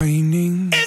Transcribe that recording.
Raining.